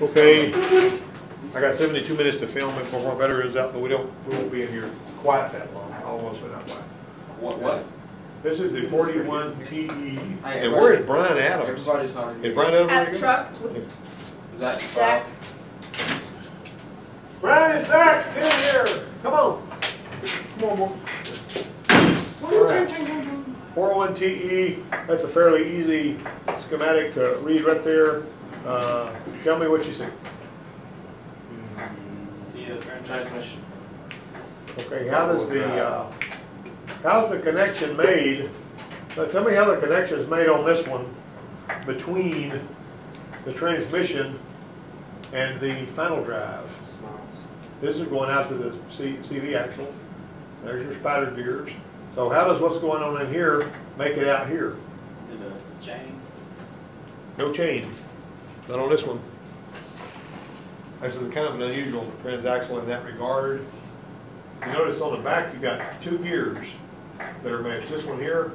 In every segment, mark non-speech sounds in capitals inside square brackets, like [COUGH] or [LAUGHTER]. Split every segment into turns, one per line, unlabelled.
Okay, I got seventy-two minutes to film it before my battery runs out, but we don't, we won't be in here quiet that long, almost, but not quiet.
What, what?
This is the forty-one TE,
Hey,
and where is Brian Adams?
Everybody's not
Is
here.
Brian Adams?
At
here
the
again?
truck, with
Is that
Zach,
Brian and Zach, get in here, come on. Come on, boy. All right. 401 TE, E, that's a fairly easy schematic to read right there. Uh, Tell me what you see.
See the transmission.
Okay, how does the, uh, how's the connection made? uh, Tell me how the connection is made on this one between the transmission and the final drive. This is going out to the C- CV axle. There's your spider gears. So how does what's going on in here make it out here?
the chain.
No chain, not on this one. This is kind of an unusual transaxle in that regard. You notice on the back, you've got two gears that are matched. This one here,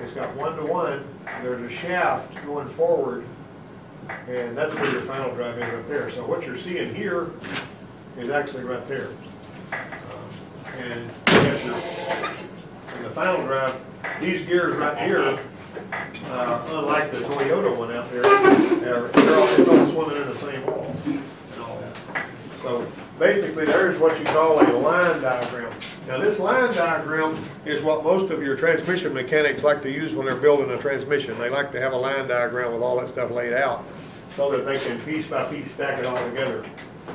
it's got one-to-one. There's a shaft going forward, and that's where your final drive is right there. So what you're seeing here is actually right there. Um, And in the final drive, these gears right here, uh, unlike the Toyota one out there, they're, they're all, it's all swimming in the same hole. So basically, there's what you call a line diagram. Now, this line diagram is what most of your transmission mechanics like to use when they're building a transmission. They like to have a line diagram with all that stuff laid out so that they can piece by piece stack it all together.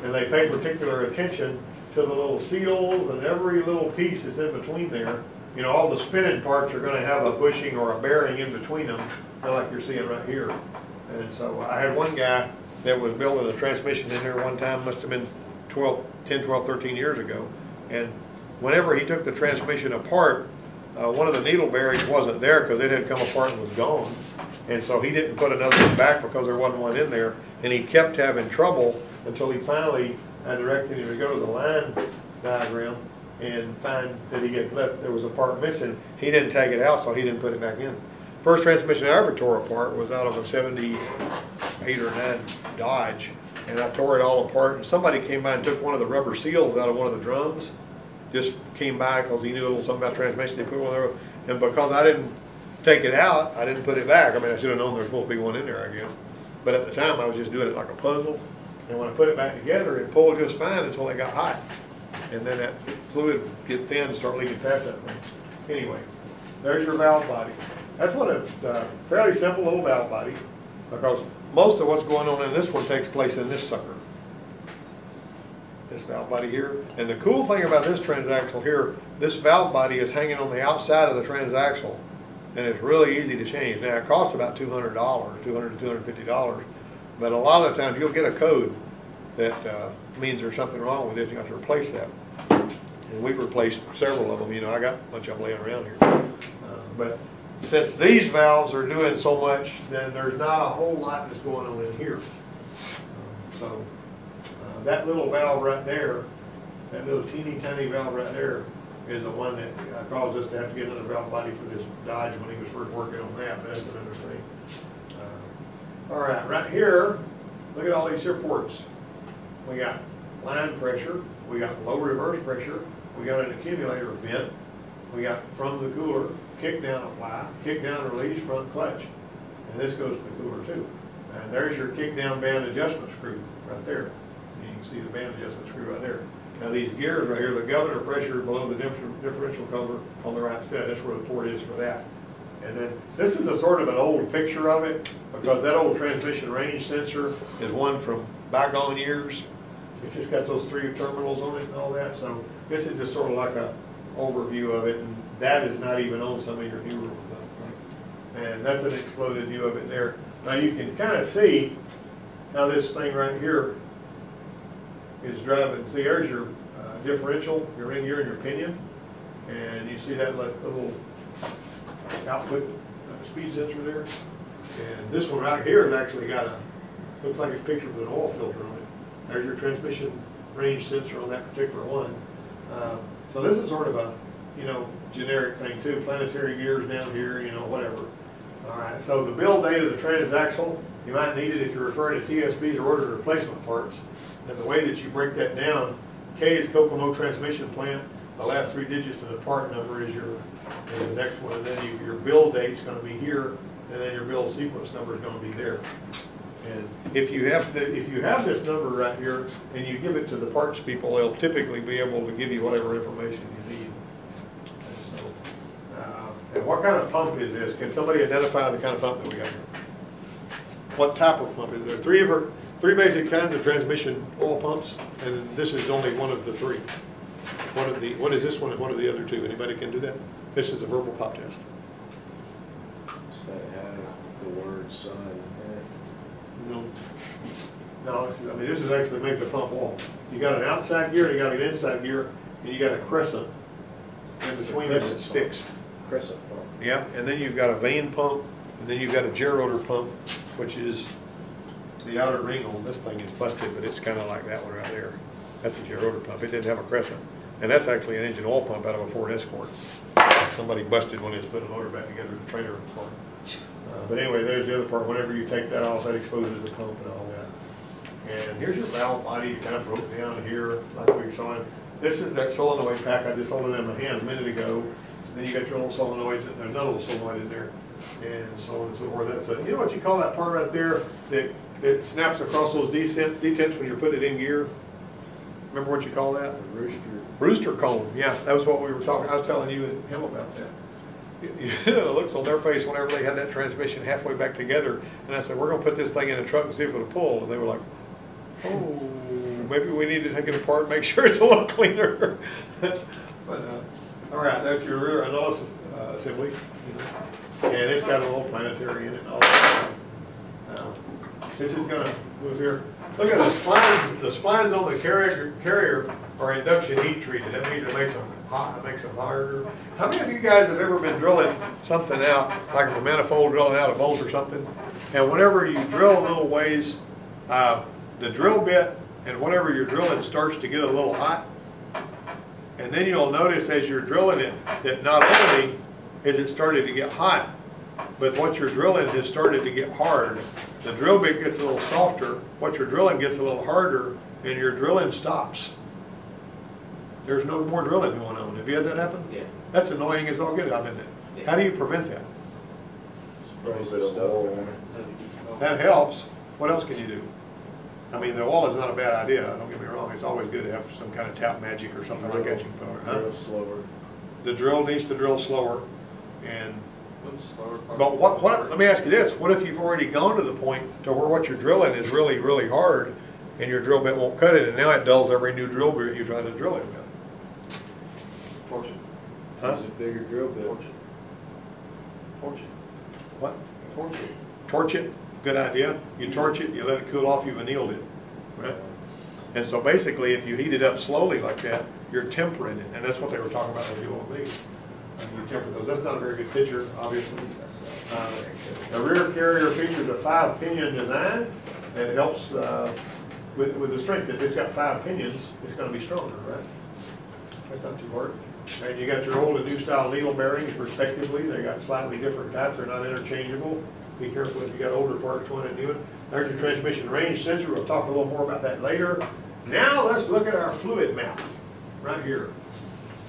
And they pay particular attention to the little seals and every little piece that's in between there. You know, all the spinning parts are gonna have a bushing or a bearing in between them, like you're seeing right here. And so I had one guy that was building a transmission in there one time, must have been 12, 10, 12, 13 years ago. And whenever he took the transmission apart, uh, one of the needle bearings wasn't there because it had come apart and was gone. And so he didn't put another one back because there wasn't one in there. And he kept having trouble until he finally, I directed him to go to the line diagram and find that he had left, there was a part missing. He didn't take it out, so he didn't put it back in. First transmission I ever tore apart was out of a seventy-eight or nine Dodge. And I tore it all apart and somebody came by and took one of the rubber seals out of one of the drums. Just came by because he knew a little something about transmission, they put one there. And because I didn't take it out, I didn't put it back. I mean, I should have known there was supposed to be one in there, I guess. But at the time, I was just doing it like a puzzle. And when I put it back together, it pulled just fine until it got hot. And then that fluid would get thin and start leaking past that thing. Anyway, there's your valve body. That's what a uh, fairly simple little valve body, because most of what's going on in this one takes place in this sucker. This valve body here. And the cool thing about this transaxle here, this valve body is hanging on the outside of the transaxle. And it's really easy to change. Now, it costs about two hundred dollars, 200 to two hundred fifty dollars. But a lot of the times, you'll get a code that uh, means there's something wrong with it, you have to replace that. And we've replaced several of them, you know, I got a bunch of them laying around here. Uh, But since these valves are doing so much, then there's not a whole lot that's going on in here. So, uh, that little valve right there, that little teeny tiny valve right there is the one that uh, caused us to have to get another valve body for this Dodge when he was first working on that, but that's another thing. Uh, All right, right here, look at all these here ports. We got line pressure, we got low reverse pressure, we got an accumulator vent, we got from the cooler, kick down apply, kick down release, front clutch. And this goes to the cooler too. And there's your kick down band adjustment screw right there. You can see the band adjustment screw right there. Now these gears right here, the governor pressure below the differential cover on the right stud, that's where the port is for that. And then, this is a sort of an old picture of it, because that old transmission range sensor is one from bygone years. It's just got those three terminals on it and all that, so this is just sort of like a overview of it, and that is not even on some of your newer ones. And that's an exploded view of it there. Now, you can kind of see how this thing right here is driving, see, there's your uh, differential, your ring gear and your pinion, and you see that little output uh, speed sensor there. And this one right here has actually got a, looks like it's pictured with an oil filter on it. There's your transmission range sensor on that particular one. Uh, So this is sort of a, you know, generic thing too, planetary gears down here, you know, whatever. All right, so the build date of the transaxle You might need it if you're referring to TSBs or order replacement parts. And the way that you break that down, K is Kokomo transmission plant, the last three digits of the part number is your, is the next one, and then you, your bill date's gonna be here, and then your bill sequence number is gonna be there. And if you have the, if you have this number right here, and you give it to the parts people, they'll typically be able to give you whatever information you need. And so, uh, And what kind of pump is this? Can somebody identify the kind of pump that we got here? What type of pump is there? Three different, three basic kinds of transmission oil pumps, and this is only one of the three. One of the, what is this one and what are the other two? Anybody can do that? This is a verbal pop test.
Say, the word sign in it.
No. It's- I mean, this is actually make the pump off. You got an outside gear, you got an inside gear, and you got a crescent in between them that's fixed.
Crescent pump.
Yep, and then you've got a vane pump, and then you've got a gerotor pump, which is the outer ring on this thing is busted, but it's kinda like that one right there. That's a gerotor pump, it didn't have a crescent. And that's actually an engine oil pump out of a Ford Escort. Somebody busted when they was putting the motor back together, the trailer apart. Uh, But anyway, there's the other part, whenever you take that off, that exposes the pump and all that. And here's your valve body, kind of broke down here, like we saw. This is that solenoid pack I just holding in my hand a minute ago. Then you got your little solenoids, and there's another little solenoid in there, and so on and so forth. That's a, you know what you call that part right there, that, that snaps across those decent, detents when you're putting it in gear? Remember what you call that?
The rooster.
Rooster comb, yeah, that was what we were talking, I was telling you and him about that. You [LAUGHS] know, the looks on their face whenever they had that transmission halfway back together, and I said, we're gonna put this thing in a truck and see if it'll pull, and they were like, oh, maybe we need to take it apart and make [LAUGHS] sure it's a little cleaner. [LAUGHS] But, uh, all right, that's your rear analysis uh, assembly, and it's got a little planetary in it and all that. Um, This is gonna move here. Look at the splines, the splines on the carrier, carrier are induction heat treated. That means it makes them makes them harder. How many of you guys have ever been drilling something out, like a manifold drilling out a bolt or something? And whenever you drill a little ways, uh, the drill bit and whatever you're drilling starts to get a little hot. And then you'll notice as you're drilling it, that not only is it started to get hot, but what you're drilling has started to get hard. The drill bit gets a little softer, what you're drilling gets a little harder, and your drilling stops. There's no more drilling going on. Have you had that happen?
Yeah.
That's annoying as all get out, isn't it? How do you prevent that?
Spray Little bit of oil on it.
Oh.
That helps. What else can you do? I mean, the wall is not a bad idea, don't get me wrong. It's always good to have some kind of tap magic or something like that you can put on it. huh?
Drill slower.
The drill needs to drill slower, and
What's slower part?
But what, what, let me ask you this, what if you've already gone to the point to where what you're drilling is really, really hard, and your drill bit won't cut it, and now it dulls every new drill bit you try to drill it with?
Portion.
Huh?
Use a bigger drill bit.
Portion. Portion.
What?
Portion.
Torch it, good idea, you torch it, you let it cool off, you've annealed it, right? And so basically, if you heat it up slowly like that, you're tempering it, and that's what they were talking about when you doing these. Uh, You temper those, that's not a very good picture, obviously. Uh, The rear carrier features a five pinion design, it helps uh, with, with the strength, if it's got five pinions, it's gonna be stronger, right? That's not too hard. And you got your old and new style needle bearings respectively, they got slightly different types, they're not interchangeable. Be careful if you got older parts going and new. There's your transmission range sensor, we'll talk a little more about that later. Now, let's look at our fluid map, right here.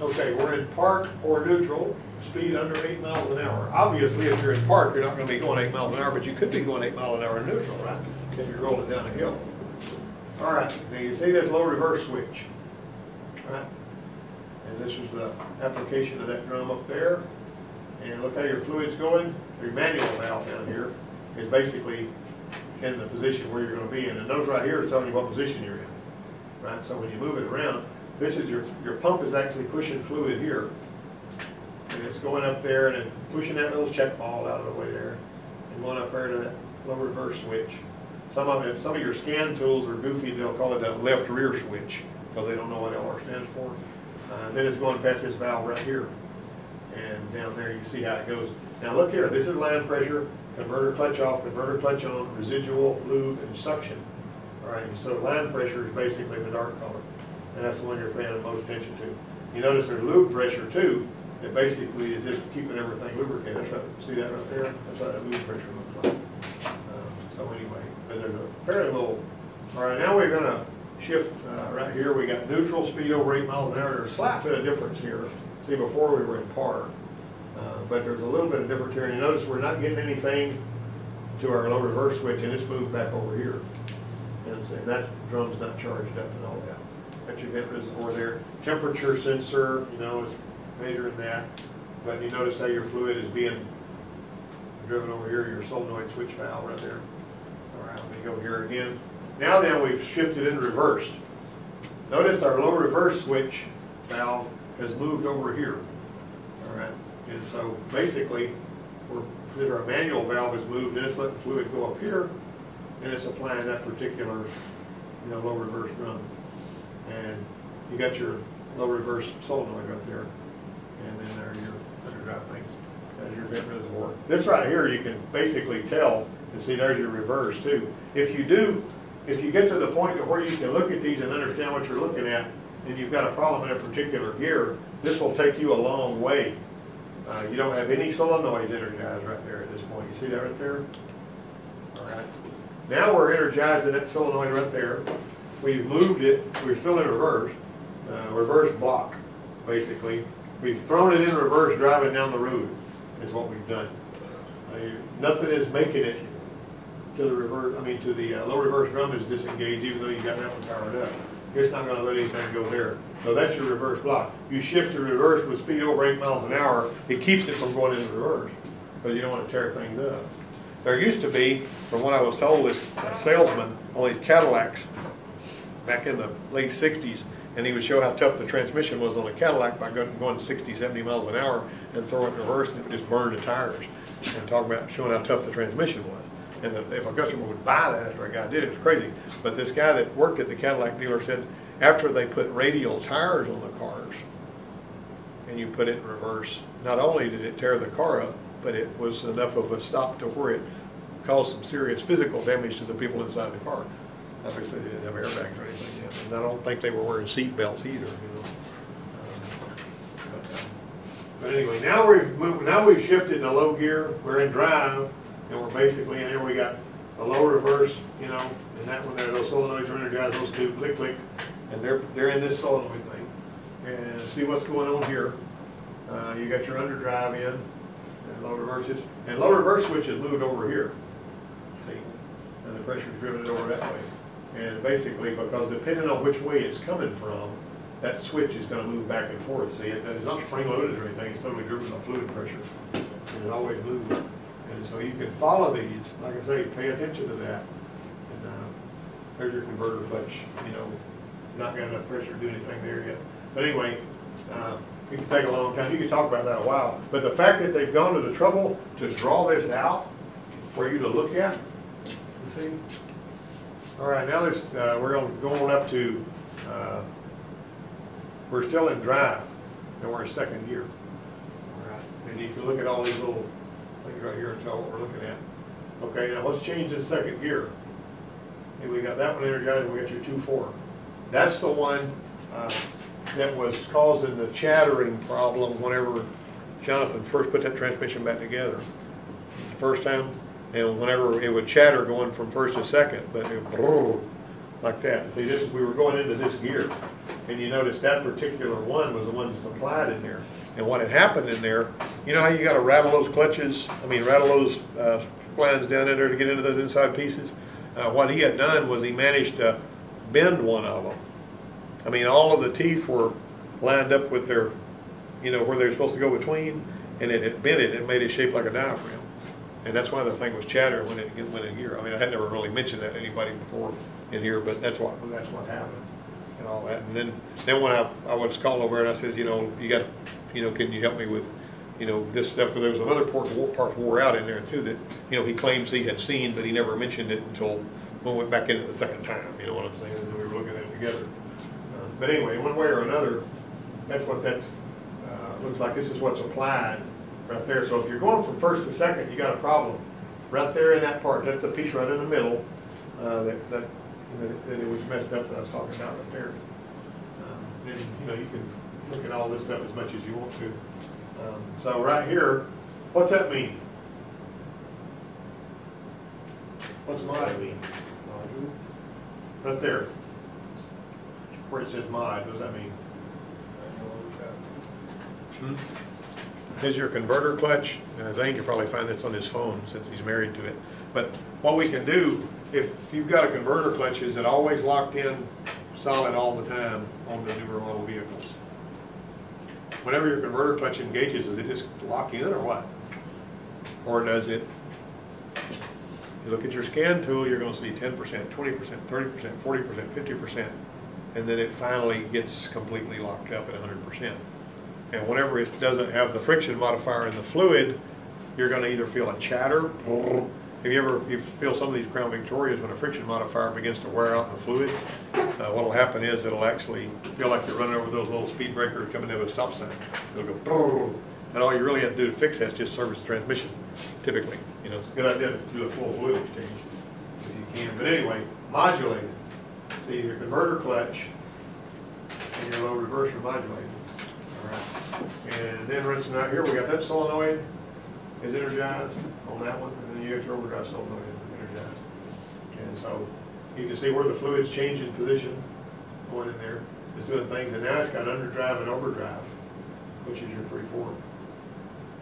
Okay, we're in park or neutral, speed under eight miles an hour. Obviously, if you're in park, you're not gonna be going eight miles an hour, but you could be going eight mile an hour in neutral, right? If you're rolling down a hill. All right, now you see this low reverse switch, right? And this is the application of that drum up there. And look how your fluid's going. Your manual valve down here is basically in the position where you're gonna be in. And those right here is telling you what position you're in, right? So when you move it around, this is your, your pump is actually pushing fluid here. And it's going up there and then pushing that little check ball out of the way there. And going up there to that low reverse switch. Some of, if some of your scan tools are goofy, they'll call it a left rear switch, because they don't know what LR stands for. Uh, then it's going past this valve right here. And down there, you see how it goes. Now look here, this is line pressure, converter clutch off, converter clutch on, residual, lube, and suction. All right, so line pressure is basically the dark color, and that's the one you're paying the most attention to. You notice there's lube pressure too, that basically is just keeping everything lubricated. That's right, see that right there? That's what that lube pressure looks like. Um, So anyway, but there's a fairly little, all right, now we're gonna shift, uh, right here, we got neutral speed over eight miles an hour, there's a slight bit of difference here. See, before we were in park, uh, but there's a little bit of difference here, and you notice we're not getting anything to our low reverse switch, and it's moved back over here. And and that drum's not charged up and all that. That's your vent reservoir there. Temperature sensor, you know, is measuring that. But you notice how your fluid is being driven over here, your solenoid switch valve right there. All right, let me go here again. Now then, we've shifted in reverse. Notice our low reverse switch valve has moved over here. All right, and so basically, we're, our manual valve is moved, and it's letting fluid go up here, and it's applying that particular, you know, low reverse drum. And you got your low reverse solenoid right there, and then there your underdrive thing, that's your vent reservoir. This right here, you can basically tell, and see, there's your reverse too. If you do, if you get to the point to where you can look at these and understand what you're looking at, and you've got a problem in a particular gear, this will take you a long way. Uh, you don't have any solenoids energized right there at this point. You see that right there? All right. Now we're energizing that solenoid right there. We've moved it, we're still in reverse, uh, reverse block, basically. We've thrown it in reverse driving down the road, is what we've done. Uh, Nothing is making it to the reverse, I mean, to the uh, low reverse drum is disengaged, even though you got that one powered up. It's not gonna let anything go there. So that's your reverse block. You shift to reverse with speed over eight miles an hour, it keeps it from going into reverse, but you don't wanna tear things up. There used to be, from what I was told, this a salesman on these Cadillacs back in the late sixties, and he would show how tough the transmission was on a Cadillac by going, going 60, 70 miles an hour and throw it in reverse, and it would just burn the tires. And talk about showing how tough the transmission was. And that if a customer would buy that after a guy did it, was crazy. But this guy that worked at the Cadillac dealer said, after they put radial tires on the cars, and you put it in reverse, not only did it tear the car up, but it was enough of a stop to where it caused some serious physical damage to the people inside the car. Obviously, they didn't have airbags or anything yet, and I don't think they were wearing seat belts either, you know. But, uh, anyway, now we've, now we've shifted to low gear, we're in drive, and we're basically, in here we got a low reverse, you know, and that one there, those solenoids are energized, those two, click, click, and they're, they're in this solenoid thing. And see what's going on here. Uh, you got your underdrive in, and low reverses, and low reverse switch is moved over here. See, and the pressure's driven it over that way. And basically, because depending on which way it's coming from, that switch is gonna move back and forth, see, it, it's not spring loaded or anything, it's totally driven by fluid pressure. And it always moves. And so you can follow these, like I say, pay attention to that. And, uh, there's your converter clutch, you know, not got enough pressure to do anything there yet. But anyway, uh, it can take a long time, you can talk about that a while. But the fact that they've gone to the trouble to draw this out for you to look at, you see? All right, now let's, uh, we're gonna go on up to, uh, we're still in drive, and we're in second gear. All right, and you can look at all these little things right here and tell what we're looking at. Okay, now let's change in second gear. And we got that one energized, we got your two four. That's the one, uh, that was causing the chattering problem whenever Jonathan first put that transmission back together. The First time, and whenever it would chatter going from first to second, but it would like that. See, this, we were going into this gear, and you notice that particular one was the one that's applied in there. And what had happened in there, you know how you gotta rattle those clutches, I mean, rattle those, uh, splines down in there to get into those inside pieces? Uh, what he had done was he managed to bend one of them. I mean, all of the teeth were lined up with their, you know, where they're supposed to go between, and it had bent it and made it shaped like a diaphragm. And that's why the thing was chattering when it went in gear. I mean, I had never really mentioned that to anybody before in here, but that's what, that's what happened and all that. And then, then when I, I was called over and I says, you know, you got, you know, can you help me with, you know, this stuff? Because there was another part, part wore out in there too that, you know, he claims he had seen, but he never mentioned it until we went back into the second time, you know what I'm saying? And we were looking at it together. Uh, But anyway, one way or another, that's what that's, uh, looks like this is what's applied right there. So if you're going from first to second, you got a problem. Right there in that part, that's the piece right in the middle, uh, that, that, you know, that it was messed up that I was talking about right there. Um, And, you know, you can look at all this stuff as much as you want to. Um, So right here, what's that mean? What's mod mean? Right there. Where it says mod, what does that mean? Hmm? Is your converter clutch, and Zane can probably find this on his phone since he's married to it. But what we can do, if you've got a converter clutch, is it always locked in solid all the time on the newer model vehicles? Whenever your converter clutch engages, does it just lock in or what? Or does it, you look at your scan tool, you're see twenty percent, thirty percent, forty percent, fifty percent. And then it finally gets completely locked up at hundred percent. And whenever it doesn't have the friction modifier in the fluid, you're gonna either feel a chatter. Have you ever, you feel some of these Crown Victorias, when a friction modifier begins to wear out in the fluid, uh, what'll happen is it'll actually feel like you're running over those little speed breakers coming into a stop sign. It'll go, and all you really have to do to fix that is just service the transmission, typically. You know, it's a good idea to do a full fluid exchange if you can. But anyway, modulated. See, your converter clutch and your low reverse are modulated. All right. And then rinsing out here, we got that solenoid is energized on that one, and then got your overdrive solenoid energized. And so you can see where the fluid's changing position going in there, it's doing things, and now it's got underdrive and overdrive, which is your three, four.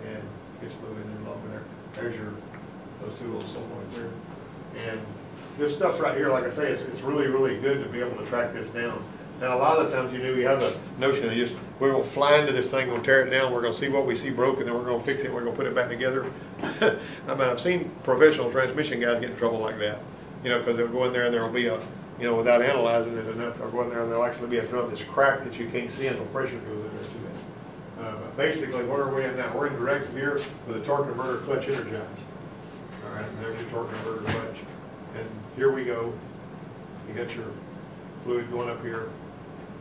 And it's moving in along there. There's your, those two little solenoids there. And this stuff right here, like I say, it's, it's really, really good to be able to track this down. Now, a lot of the times, you know, we have the notion of just, we're gonna fly into this thing, we'll tear it down, we're gonna see what we see broken, then we're gonna fix it, we're gonna put it back together. [LAUGHS] I mean, I've seen professional transmission guys get in trouble like that, you know, because they'll go in there and there'll be a, you know, without analyzing it enough, they'll go in there and there'll actually be a drum that's cracked that you can't see the pressure goes in there to. Uh, but basically, what are we in now? We're in direct gear with a torque converter clutch energized. All right, and there's your torque converter clutch. And here we go. You got your fluid going up here.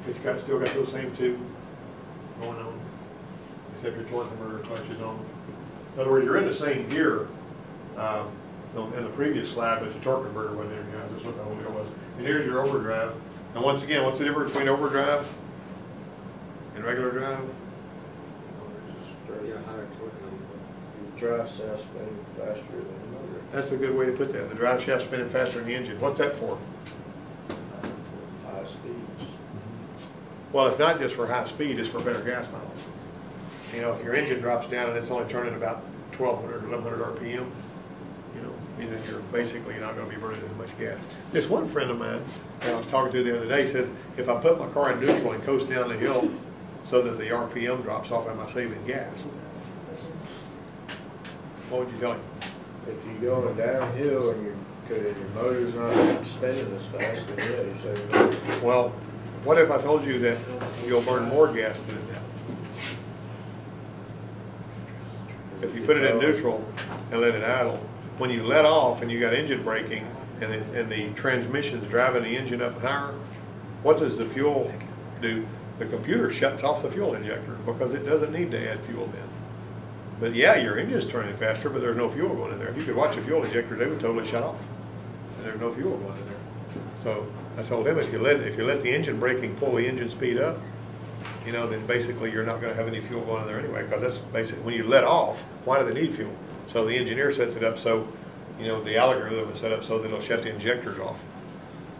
It's got, still got those same two going on, except your torque converter clutch is on. In other words, you're in the same gear, um, in the previous slide, but the torque converter wasn't there, guys, that's what the whole deal was. And here's your overdrive. And once again, what's the difference between overdrive and regular drive?
Straight high torque. Drive shaft spinning faster than the motor.
That's a good way to put that. The drive shaft spinning faster than the engine. What's that for?
High speeds.
Well, it's not just for high speed, it's for better gas mileage. You know, if your engine drops down and it's only turning about 1200, or 1100 RPM, you know, mean, then you're basically not gonna be burning as much gas. This one friend of mine, that I was talking to the other day, says, if I put my car in neutral and coast down the hill so that the RPM drops off, am I saving gas? What would you tell him?
If you're going downhill and your, your motor's not spinning as fast, then yeah, you're saving money.
Well, what if I told you that you'll burn more gas doing that? If you put it in neutral and let it idle, when you let off and you got engine braking and it, and the transmission's driving the engine up higher, what does the fuel do? The computer shuts off the fuel injector because it doesn't need to add fuel then. But yeah, your engine's turning faster, but there's no fuel going in there. If you could watch a fuel injector, they would totally shut off. And there's no fuel going in there. So I told him if you let, if you let the engine braking pull the engine speed up, you know, then basically you're not gonna have any fuel going in there anyway, because that's basically, when you let off, why do they need fuel? So the engineer sets it up so, you know, the algorithm is set up so that it'll shut the injectors off.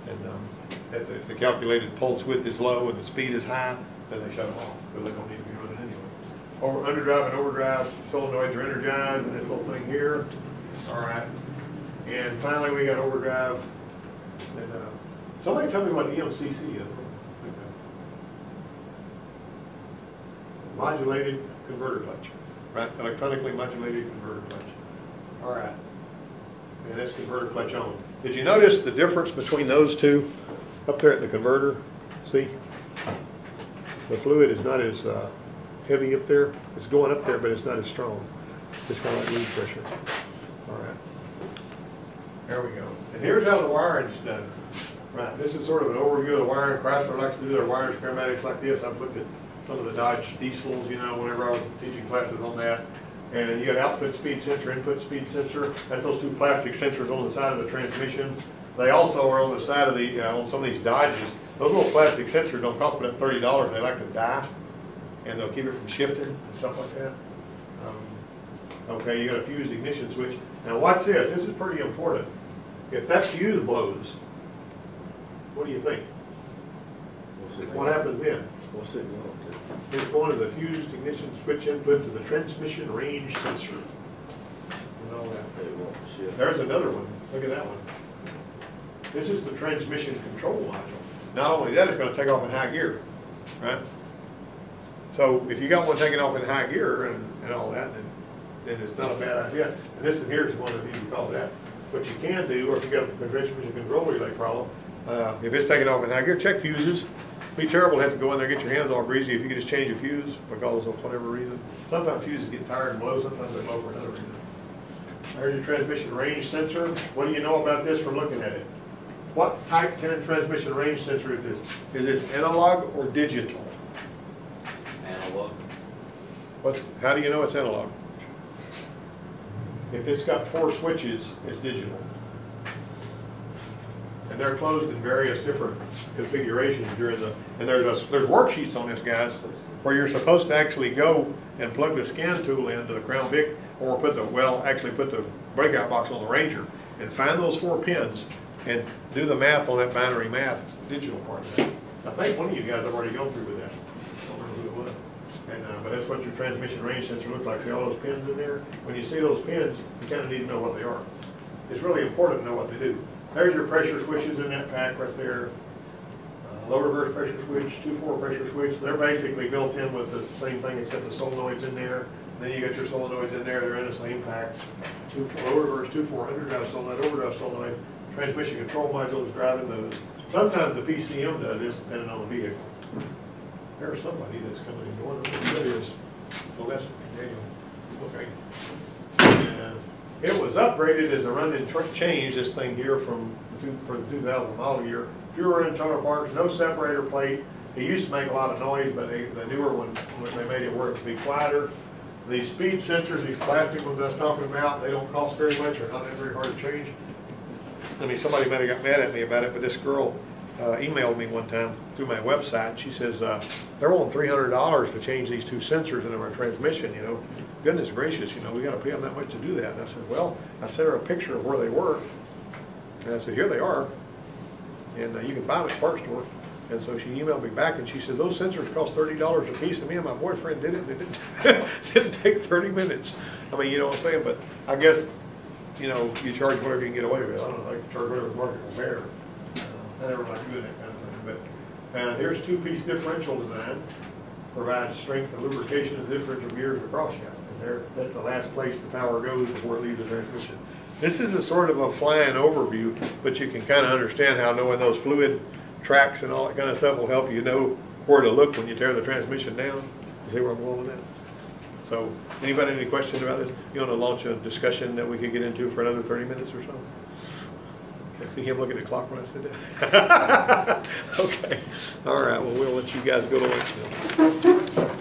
And, um, if, if the calculated pulse width is low and the speed is high, then they shut them off, because they don't need to be running anyway. Over, underdrive and overdrive solenoids are energized and this little thing here, all right. And finally, we got overdrive, and, uh, somebody tell me what EMCC is. Okay. Modulated converter clutch, right, electronically modulated converter clutch. All right. And that's converter clutch on. Did you notice the difference between those two up there at the converter? See? The fluid is not as uh, heavy up there. It's going up there, but it's not as strong. It's kind of like lead pressure. All right. There we go. And here's how the wiring's done. Right, this is sort of an overview of the wiring. Chrysler likes to do their wiring schematics like this. I've looked at some of the Dodge diesels, you know, whenever I was teaching classes on that. And you got output speed sensor, input speed sensor. That's those two plastic sensors on the side of the transmission. They also are on the side of the, uh, on some of these Dodges. Those little plastic sensors don't cost but thirty dollars. They like to die. And they'll keep it from shifting and stuff like that. Um, Okay, you got a fused ignition switch. Now watch this, this is pretty important. If that fuse blows, what do you think?
What's it
What
going-
happens then?
What's it going to?
It's going to the fuse ignition switch input to the transmission range sensor. And all that.
Won't shift.
There's another one, look at that one. This is the transmission control module. Not only that, it's gonna take off in high gear, right? So if you got one taking off in high gear and, and all that, then, then it's not a bad idea. And this one here is one of you can call that. What you can do, or if you got a transmission control relay problem, uh, if it's taking off in high gear, check fuses. Be terrible to have to go in there, and get your hands all greasy if you could just change a fuse because of whatever reason. Sometimes fuses get tired and blow, sometimes they blow for another reason. There's your transmission range sensor. What do you know about this from looking at it? What type ten transmission range sensor is this? Is this analog or digital?
Analog.
What's, how do you know it's analog? If it's got four switches, it's digital. And they're closed in various different configurations during the, and there's a, there's worksheets on this, guys, where you're supposed to actually go and plug the scan tool into the Crown Vic, or put the, well, actually put the breakout box on the Ranger, and find those four pins, and do the math on that binary math, digital part of that. I think one of you guys have already gone through with that. I don't remember who it was. And, uh, but that's what your transmission range sensor looks like. See all those pins in there? When you see those pins, you kinda need to know what they are. It's really important to know what they do. There's your pressure switches in that pack right there. Uh, Low reverse pressure switch, two four pressure switch. They're basically built in with the same thing except the solenoids in there. Then you got your solenoids in there, they're in the same pack. Two, four, low reverse, two four underdrive solenoid, overdrive solenoid. Transmission control module is driving those. Sometimes the PCM does this depending on the vehicle. There's somebody that's coming in, one of them, is, oh, that's Daniel, okay. It was upgraded as a run-in change, this thing here from, two- for the two thousand model year. Fewer internal parts, no separator plate. It used to make a lot of noise, but they, the newer one, when they made it work to be quieter. These speed sensors, these plastic ones I was talking about, they don't cost very much, or not very hard to change. I mean, somebody might have got mad at me about it, but this girl uh, emailed me one time through my website, she says, uh, they're wanting three hundred dollars to change these two sensors in our transmission, you know? Goodness gracious, you know, we gotta pay them that much to do that. And I said, well, I sent her a picture of where they were, and I said, here they are, and uh, you can buy them at parts store. And so she emailed me back, and she said, those sensors cost thirty dollars a piece, and me and my boyfriend did it, and it didn't, [LAUGHS] didn't take thirty minutes. I mean, you know what I'm saying, but I guess you know, you charge whatever you can get away with. I don't know, like charge whatever the market will bear. I never like doing that kind of thing, but, uh, here's two-piece differential design. Provides strength and lubrication of the differential gears across shaft. And there, that's the last place the power goes before it leaves the transmission. This is a sort of a flying overview, but you can kind of understand how knowing those fluid tracks and all that kind of stuff will help you know where to look when you tear the transmission down. You see where I'm going with that? So, anybody any questions about this? You want to launch a discussion that we could get into for another thirty minutes or so? I see him looking at the clock when I said that. [LAUGHS] Okay, all right, well, we'll let you guys go to lunch now.